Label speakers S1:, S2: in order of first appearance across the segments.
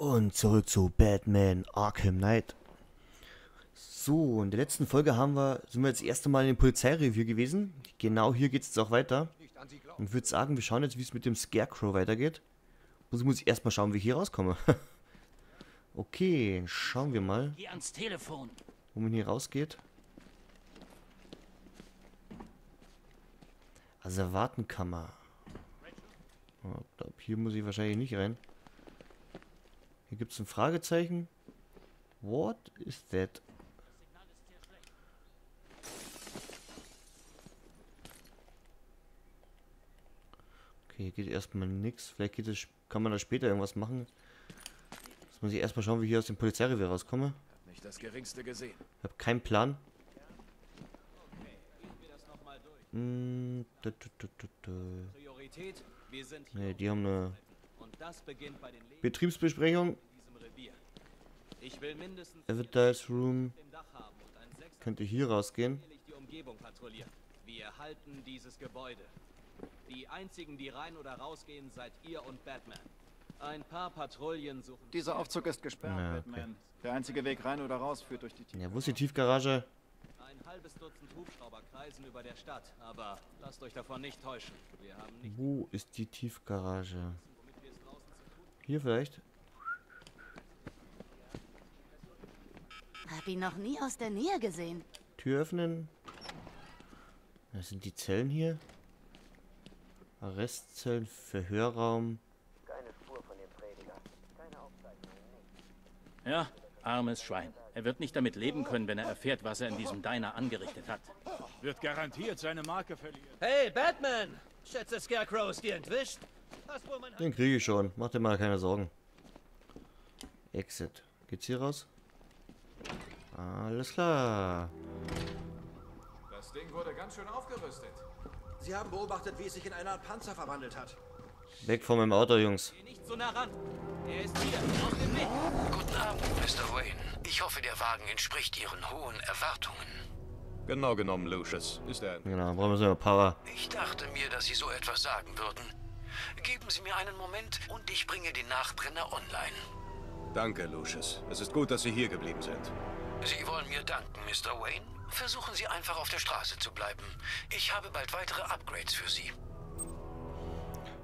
S1: Und zurück zu Batman Arkham Knight. So, in der letzten Folge haben wir, sind wir jetzt das erste Mal in dem Polizeirevier gewesen. Genau hier geht es jetzt auch weiter. Und ich würde sagen, wir schauen jetzt, wie es mit dem Scarecrow weitergeht. Muss, muss ich erstmal schauen, wie ich hier rauskomme. okay, schauen wir mal.
S2: Geh ans Telefon.
S1: Wo man hier rausgeht. Also Wartenkammer. Oh, hier muss ich wahrscheinlich nicht rein. Hier gibt es ein Fragezeichen. What is that? Okay, hier geht erstmal nichts. Vielleicht geht es, kann man da später irgendwas machen. Jetzt muss ich erstmal schauen, wie ich hier aus dem Polizeirevier rauskomme.
S3: Nicht das geringste gesehen.
S1: Ich habe keinen Plan. Hm.
S4: Priorität, wir sind hier.
S1: Nee, die haben eine Betriebsbesprechung.
S4: in diesem Revier. Ich will mindestens
S1: Evidence Room.
S4: im Dach haben und ein Sechser
S1: Könnte hier rausgehen.
S4: jährlich die Umgebung patrouillieren. Wir halten dieses Gebäude. Die einzigen, die rein oder rausgehen, seid ihr und Batman. Ein paar Patrouillen suchen.
S5: Dieser Aufzug ist gesperrt,
S1: Ja, okay.
S5: Batman. Der einzige Weg rein oder raus führt durch die Tiefe.
S1: Ja, wo ist die Tiefgarage?
S4: Ein halbes Dutzend Hubschrauber kreisen über der Stadt, aber lasst euch davon nicht täuschen. Wir haben nicht,
S1: Wo ist die Tiefgarage?
S4: womit wir es draußen zu tun
S1: Hier vielleicht?
S6: Hab ihn noch nie aus der Nähe gesehen.
S1: Tür öffnen. Das sind die Zellen hier. Arrestzellen, Verhörraum.
S2: Ja, armes Schwein. Er wird nicht damit leben können, wenn er erfährt, was er in diesem Diner angerichtet hat.
S3: Wird garantiert seine Marke verlieren.
S4: Hey, Batman! Schätze, Scarecrow ist dir entwischt.
S1: Den kriege ich schon. Mach dir mal keine Sorgen. Exit. Geht's hier raus? Alles klar.
S3: Das Ding wurde ganz schön aufgerüstet.
S7: Sie haben beobachtet, wie es sich in eine Art Panzer verwandelt hat.
S1: Weg von meinem Auto, Jungs.
S4: Geh nicht so nah ran. Er ist hier, auf dem Weg.
S8: Guten Abend, Mr. Wayne. Ich hoffe, der Wagen entspricht Ihren hohen Erwartungen.
S3: Genau genommen, Lucius. Ist er.
S1: Genau, brauchen wir so Power.
S8: Ich dachte mir, dass Sie so etwas sagen würden. Geben Sie mir einen Moment und ich bringe den Nachbrenner online.
S3: Danke, Lucius. Es ist gut, dass Sie hier geblieben sind.
S8: Sie wollen mir danken, Mr. Wayne? Versuchen Sie einfach auf der Straße zu bleiben. Ich habe bald weitere Upgrades für Sie.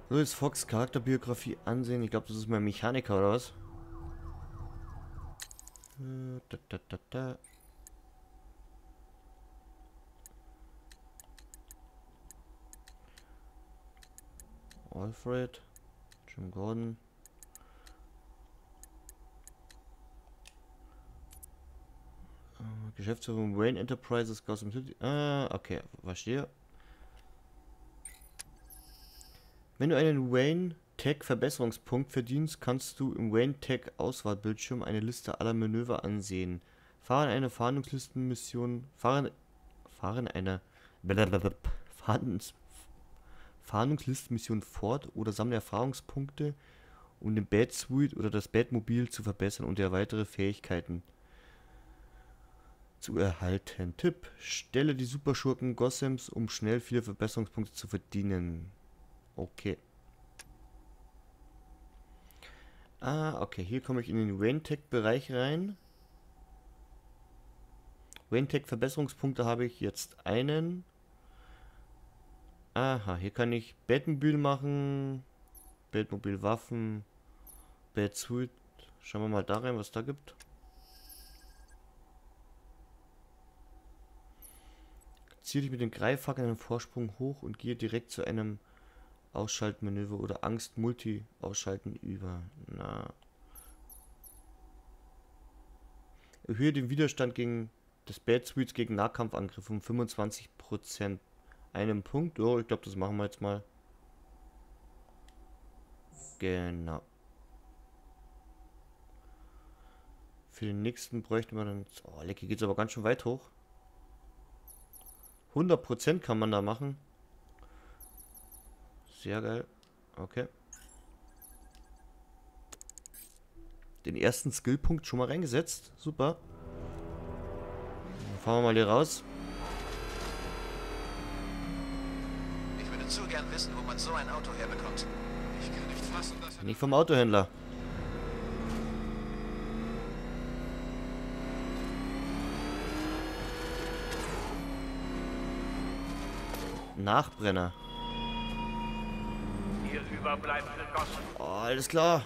S1: Louis Fox Charakterbiografie ansehen. Ich glaube, das ist mein Mechaniker oder was? Äh, Da, da, da, da. Alfred, Jim Gordon. Äh, Geschäftsführung Wayne Enterprises Gotham City. Ah, okay, verstehe. Wenn du einen Wayne Tech Verbesserungspunkt verdienst, kannst du im Wayne Tech Auswahlbildschirm eine Liste aller Manöver ansehen. Fahren eine Fahndungslistenmission, fahren, fahren eine blablabla, Fahndungs, Fahndungslistenmission fort oder sammle Erfahrungspunkte, um den Bad Suite oder das Batmobil zu verbessern und weitere Fähigkeiten zu erhalten. Tipp: Stelle die Superschurken Gossams, um schnell viele Verbesserungspunkte zu verdienen. Okay. Ah, okay. Hier komme ich in den Wayne-Tech-Bereich rein. Wayne-Tech Verbesserungspunkte habe ich jetzt einen. Aha, hier kann ich Batmobil machen. Batmobil Waffen. Batsuit. Schauen wir mal da rein, was da gibt. Ziehe dich mit dem Greifhaken einen Vorsprung hoch und gehe direkt zu einem Ausschaltmanöver oder Angst Multi ausschalten über. Na. Erhöhe den Widerstand gegen des Bad Suites gegen Nahkampfangriffe um 25%. Einen Punkt. Oh, ich glaube, das machen wir jetzt mal. Genau. Für den nächsten bräuchten wir dann. Oh, lecker geht's aber ganz schön weit hoch. 100% kann man da machen. Sehr geil. Okay. Den ersten Skillpunkt schon mal reingesetzt. Super. Dann fahren wir mal hier raus.
S7: wissen, wo man so ein Auto herbekommt. Ich kann nicht fassen, dass er...
S1: Nicht vom Autohändler. Nachbrenner. Oh, alles klar.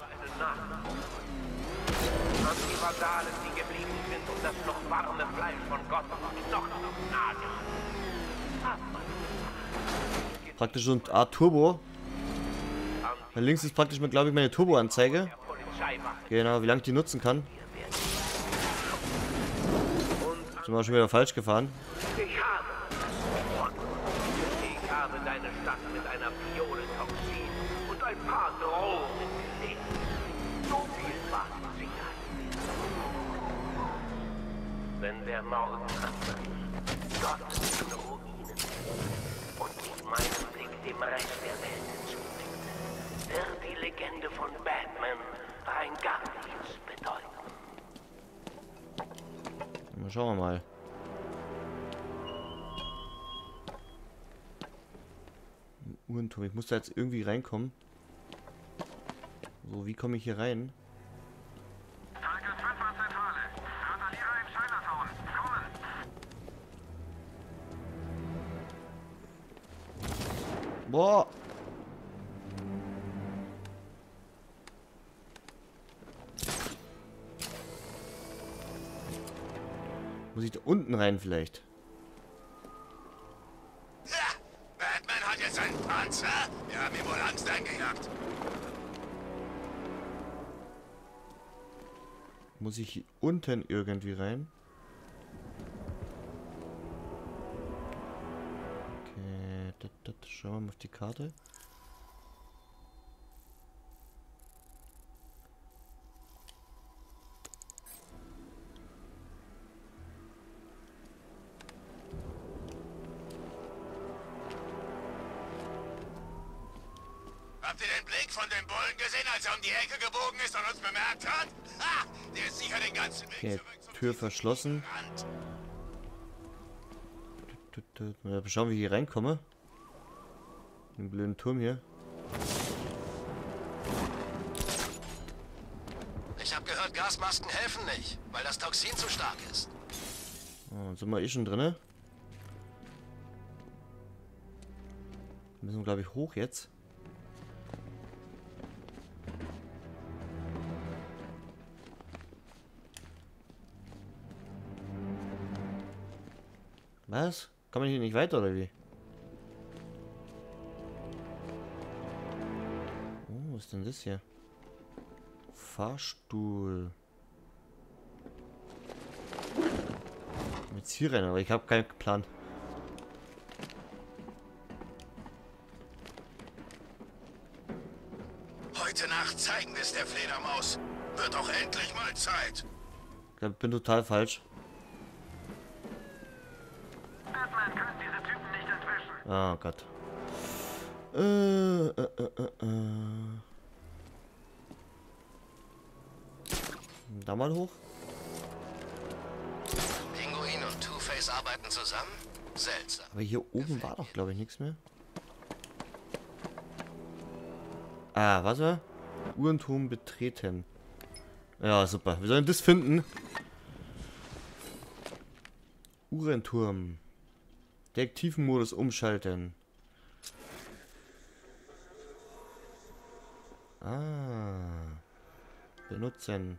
S9: Die Vandalen, die geblieben sind, um das noch warme Fleisch von Gott noch nach Nadeln.
S1: Praktisch so eine Art Turbo. Da links ist praktisch, glaube ich, meine Turbo-Anzeige. Genau, wie lange ich die nutzen kann. Sind wir schon wieder falsch gefahren.
S9: Wenn der Morgen anbricht, Gott in Ruinen und mit meinem Dem Rest der Welt zublickt, wird die Legende von Batman rein gar nichts bedeuten.
S1: Schauen wir mal. Uhrenturm. Ich muss da jetzt irgendwie reinkommen. So, wie komme ich hier rein? Rein vielleicht?
S8: Ja, Batman hat jetzt einen Panzer. Wir haben ihm wohl Angst eingejagt.
S1: Muss ich hier unten irgendwie rein? Okay, das, das, schauen wir mal auf die Karte. Tür verschlossen. Mal schauen, wie ich hier reinkomme. Den blöden Turm hier.
S8: Ich habe gehört, Gasmasken helfen nicht, weil das Toxin zu stark ist.
S1: Oh, sind wir eh schon drinne? Müssen wir, glaube ich, hoch jetzt. Was? Kann man hier nicht weiter oder wie? Oh, was ist denn das hier? Fahrstuhl. Mit hier rein, aber ich habe keinen Plan.
S8: Heute Nacht zeigen wir es der Fledermaus. Wird doch endlich mal Zeit.
S1: Ich bin total falsch.
S9: Batman kann diese Typen nicht entwischen.
S1: Oh Gott. Äh, äh, äh, äh, äh. Da mal hoch.
S8: Pinguin und Two-Face arbeiten zusammen? Seltsam.
S1: Aber hier oben war doch, glaube ich, nichts mehr. Ah, was war? Uhrenturm betreten. Ja, super. Wir sollen das finden. Uhrenturm. Detektivenmodus umschalten. Ah. Benutzen.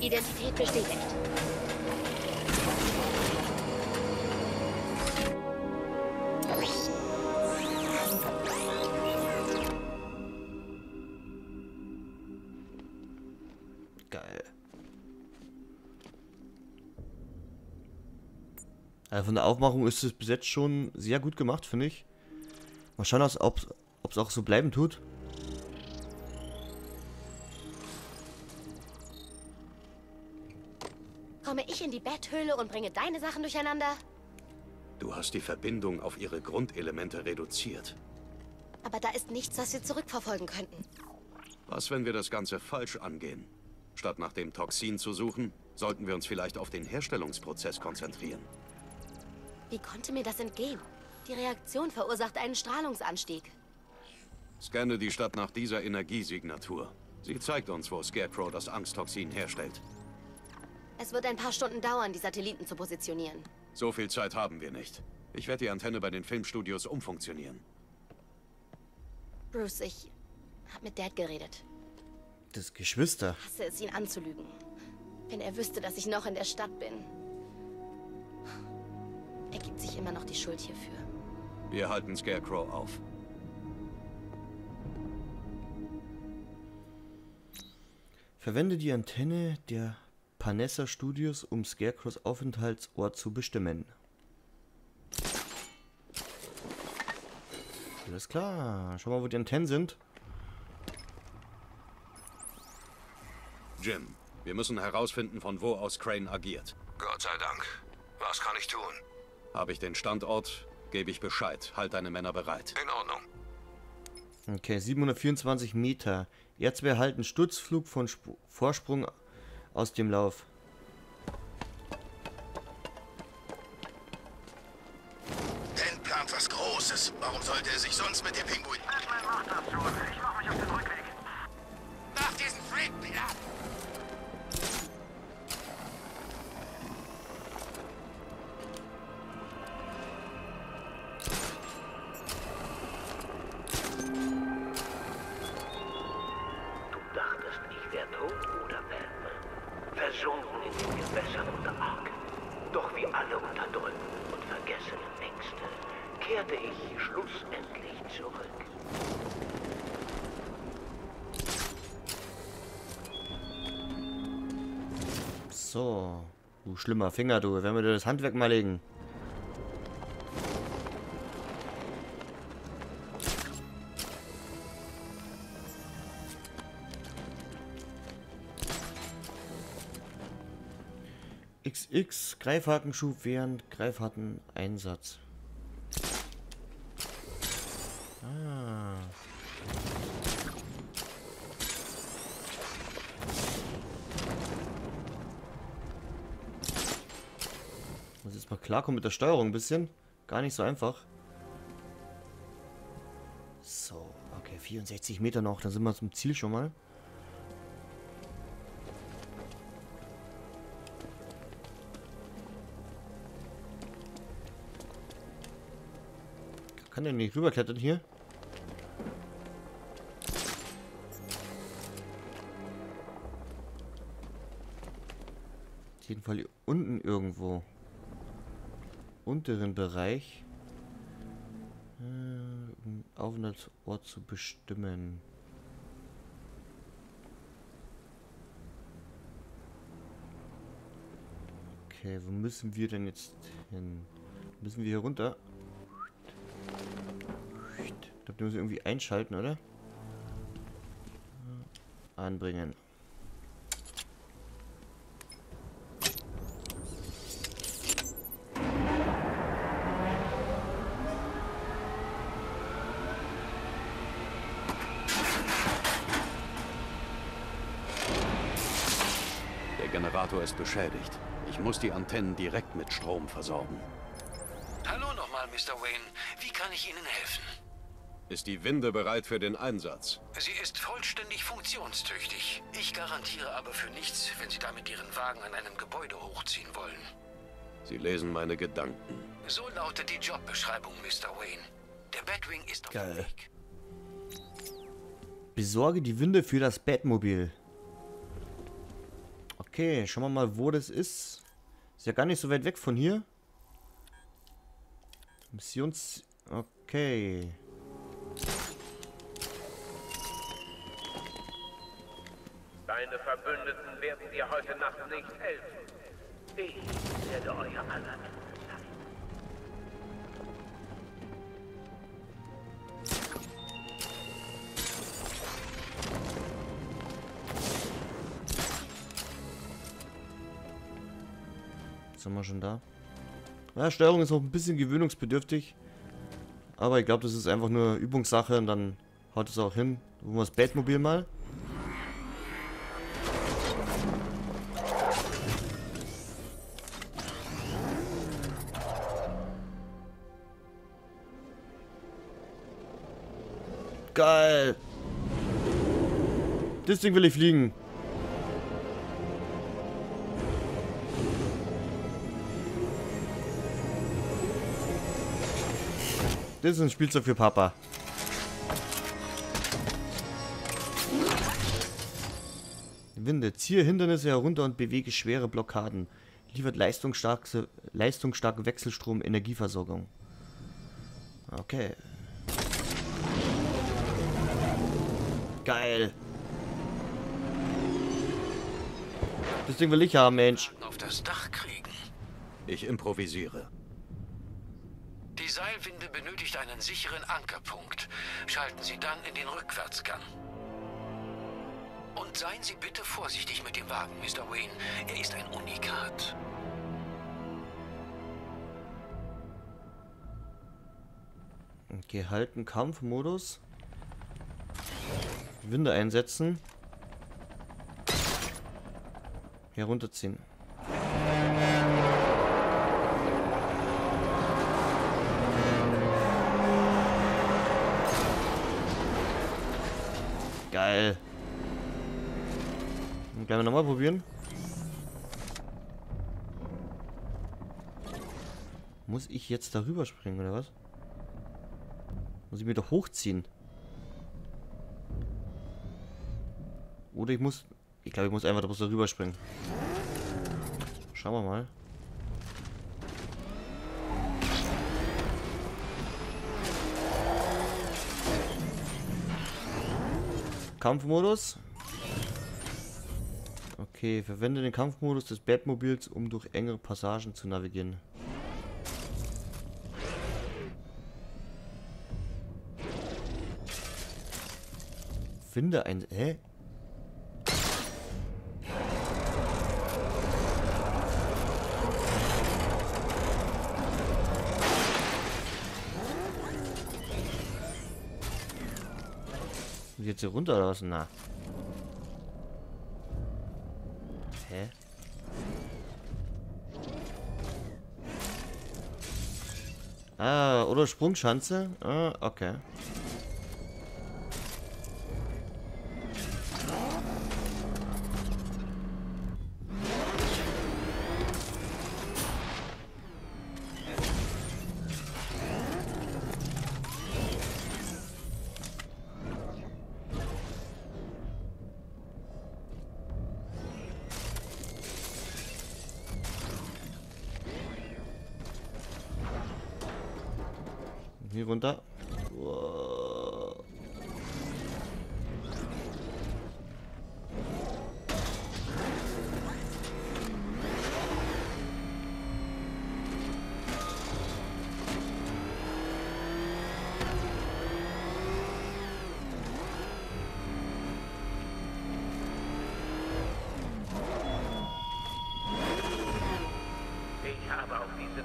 S10: Identität bestätigt.
S1: Von der Aufmachung ist es bis jetzt schon sehr gut gemacht, finde ich. Mal schauen, ob es auch so bleiben tut.
S10: Komme ich in die Betthöhle und bringe deine Sachen durcheinander?
S11: Du hast die Verbindung auf ihre Grundelemente reduziert.
S10: Aber da ist nichts, das wir zurückverfolgen könnten.
S11: Was, wenn wir das Ganze falsch angehen? Statt nach dem Toxin zu suchen, sollten wir uns vielleicht auf den Herstellungsprozess konzentrieren.
S10: Wie konnte mir das entgehen? Die Reaktion verursacht einen Strahlungsanstieg.
S11: Scanne die Stadt nach dieser Energiesignatur. Sie zeigt uns, wo Scarecrow das Angsttoxin herstellt.
S10: Es wird ein paar Stunden dauern, die Satelliten zu positionieren.
S11: So viel Zeit haben wir nicht. Ich werde die Antenne bei den Filmstudios umfunktionieren.
S10: Bruce, ich habe mit Dad geredet.
S1: Das Geschwister.
S10: Ich hasse es, ihn anzulügen. Wenn er wüsste, dass ich noch in der Stadt bin. Er gibt sich immer noch die Schuld hierfür.
S11: Wir halten Scarecrow auf.
S1: Verwende die Antenne der Panessa Studios, um Scarecrows Aufenthaltsort zu bestimmen. Alles klar. Schau mal, wo die Antennen sind.
S11: Jim, wir müssen herausfinden, von wo aus Crane agiert.
S8: Gott sei Dank. Was kann ich tun?
S11: Habe ich den Standort, gebe ich Bescheid. Halt deine Männer bereit.
S8: In Ordnung.
S1: Okay, 724 Meter. Jetzt wir halten Sturzflug von Sp Vorsprung aus dem Lauf.
S8: Ben plant was Großes. Warum sollte er sich sonst mit dem Pinguin...
S9: Batman macht das schon.
S1: Schlimmer Finger, du. Wenn wir dir das Handwerk mal legen. XX Greifhakenschub während Greifhaken-Einsatz. Ah. Muss jetzt mal klarkommen mit der Steuerung ein bisschen. Gar nicht so einfach. So, okay, 64 Meter noch, dann sind wir zum Ziel schon mal. Kann der nicht rüberklettern hier? Auf jeden Fall hier unten irgendwo. Unteren Bereich. Äh, Aufenthaltsort zu bestimmen. Okay, wo müssen wir denn jetzt hin? Müssen wir hier runter? Ich glaube, die müssen wir irgendwie einschalten, oder? Anbringen.
S11: Der Generator ist beschädigt. Ich muss die Antennen direkt mit Strom versorgen.
S8: Hallo nochmal, Mr. Wayne. Wie kann ich Ihnen helfen?
S11: Ist die Winde bereit für den Einsatz?
S8: Sie ist vollständig funktionstüchtig. Ich garantiere aber für nichts, wenn Sie damit Ihren Wagen an einem Gebäude hochziehen wollen.
S11: Sie lesen meine Gedanken.
S8: So lautet die Jobbeschreibung, Mr. Wayne. Der Batwing ist auf dem
S1: Geil.
S8: Weg.
S1: Besorge die Winde für das Batmobil. Okay, schauen wir mal, wo das ist. Ist ja gar nicht so weit weg von hier. Missions... Okay.
S9: Deine Verbündeten werden dir heute Nacht nicht helfen. Ich werde euer aller
S1: Sind wir schon da? Ja, Steuerung ist noch ein bisschen gewöhnungsbedürftig. Aber ich glaube, das ist einfach nur Übungssache und dann haut es auch hin. Wo wir das Batmobil mal? Geil! Das Ding will ich fliegen. Das ist ein Spielzeug für Papa. Winde. Ziehe Hindernisse herunter und bewege schwere Blockaden. Liefert leistungsstarke, leistungsstarken Wechselstrom Energieversorgung. Okay. Geil. Das Ding will ich haben, Mensch.
S8: Auf das Dach kriegen.
S11: Ich improvisiere.
S8: Seilwinde benötigt einen sicheren Ankerpunkt. Schalten Sie dann in den Rückwärtsgang. Und seien Sie bitte vorsichtig mit dem Wagen, Mr. Wayne. Er ist ein Unikat.
S1: Okay, halten Kampfmodus. Winde einsetzen. Herunterziehen. Gleich mal nochmal probieren. Muss ich jetzt darüber springen, oder was? Muss ich mir doch hochziehen. Oder ich muss... Ich glaube, ich muss einfach darüber springen. Schauen wir mal. Kampfmodus. Okay, verwende den Kampfmodus des Batmobils, um durch engere Passagen zu navigieren. Finde ein... Hä? Jetzt hier runter oder was? Na. Ah, oder Sprungschanze? Ah, okay.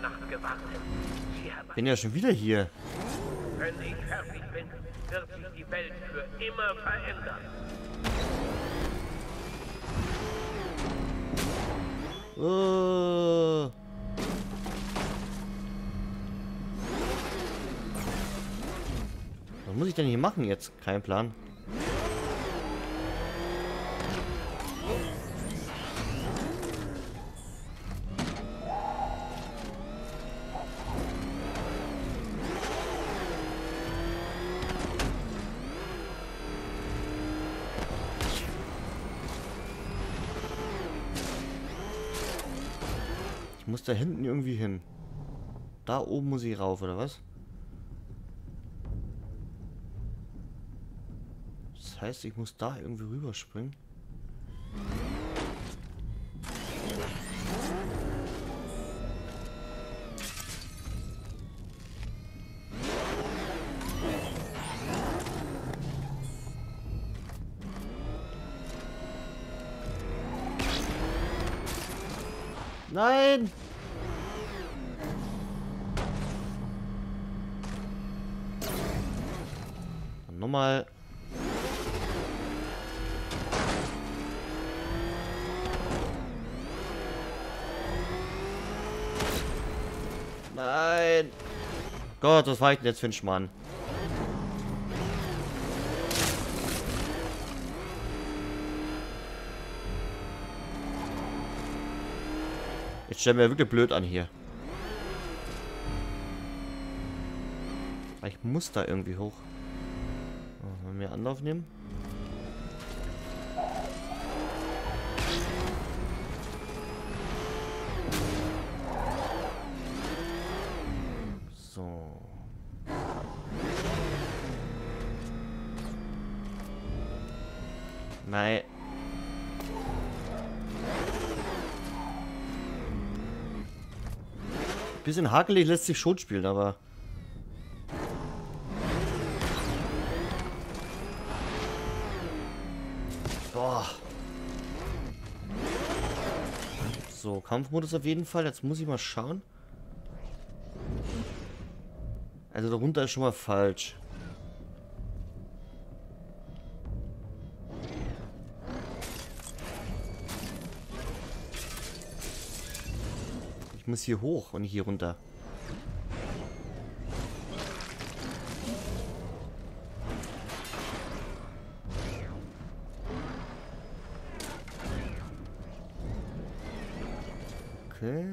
S9: Nacht gewartet.
S1: Bin ja schon wieder hier.
S9: Wenn ich fertig bin, wird sich die Welt für immer verändern.
S1: Oh. Was muss ich denn hier machen jetzt? Kein Plan. Muss da hinten irgendwie hin. Da oben muss ich rauf, oder was? Das heißt, ich muss da irgendwie rüberspringen. Nochmal. Nein! Gott, was war ich denn jetzt für ein Schmarrn? Jetzt stellen wir wirklich blöd an hier. Ich muss da irgendwie hoch. Wir Anlauf nehmen? So. Nein. Bisschen hakelig lässt sich schon spielen, aber... Kampfmodus auf jeden Fall. Jetzt muss ich mal schauen. Also darunter ist schon mal falsch. Ich muss hier hoch und hier runter. Okay,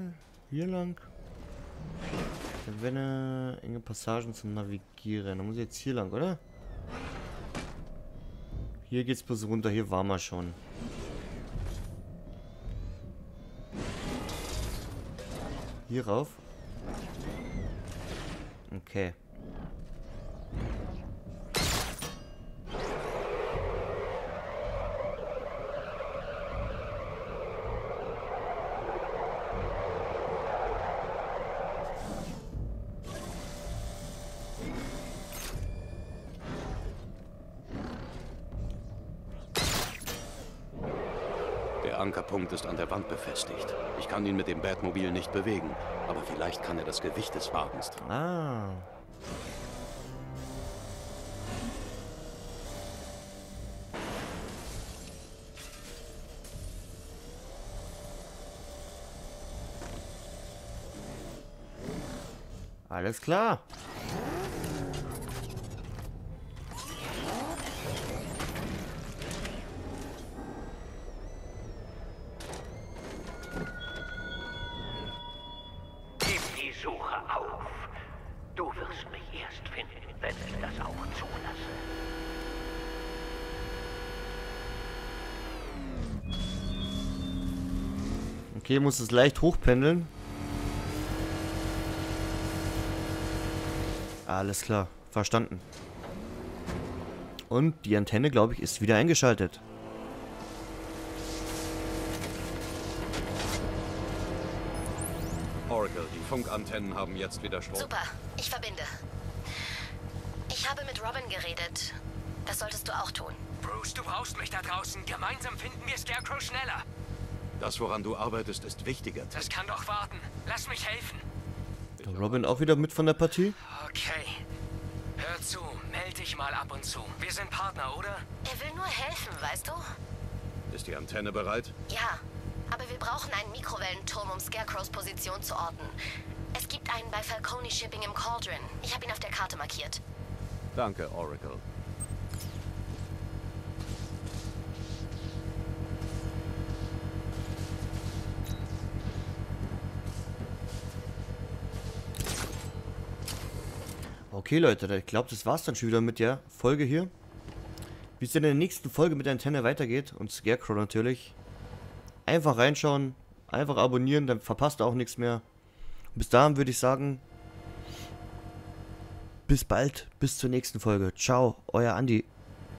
S1: hier lang. Verwende enge Passagen zum Navigieren. Da muss ich jetzt hier lang, oder? Hier geht's bloß runter, hier waren wir schon. Hier rauf. Okay.
S11: Der Ankerpunkt ist an der Wand befestigt. Ich kann ihn mit dem Batmobil nicht bewegen, aber vielleicht kann er das Gewicht des Wagens tragen.
S1: Ah. Alles klar.
S9: Gib die Suche auf. Du wirst mich erst finden, wenn ich das auch zulasse.
S1: Okay, muss es leicht hochpendeln. Alles klar, verstanden. Und die Antenne, glaube ich, ist wieder eingeschaltet.
S11: Oracle, die Funkantennen haben jetzt wieder Strom.
S10: Super, ich verbinde. Ich habe mit Robin geredet. Das solltest du auch tun.
S8: Bruce, du brauchst mich da draußen. Gemeinsam finden wir Scarecrow schneller.
S11: Das, woran du arbeitest, ist wichtiger.
S8: Das kann doch warten. Lass mich helfen.
S1: Der Robin auch wieder mit von der Partie?
S8: Okay. Hör zu, meld dich mal ab und zu. Wir sind Partner, oder?
S10: Er will nur helfen, weißt du?
S11: Ist die Antenne bereit?
S10: Ja, aber wir brauchen einen Mikrowellenturm, um Scarecrows Position zu orten. Es gibt einen bei Falcone Shipping im Cauldron. Ich habe ihn auf der Karte markiert.
S11: Danke, Oracle.
S1: Okay, Leute, ich glaube, das war's dann schon wieder mit der Folge hier. Wie es in der nächsten Folge mit der Antenne weitergeht und Scarecrow natürlich. Einfach reinschauen, einfach abonnieren, dann verpasst ihr auch nichts mehr. Bis dahin würde ich sagen, bis bald, bis zur nächsten Folge. Ciao, euer Andi.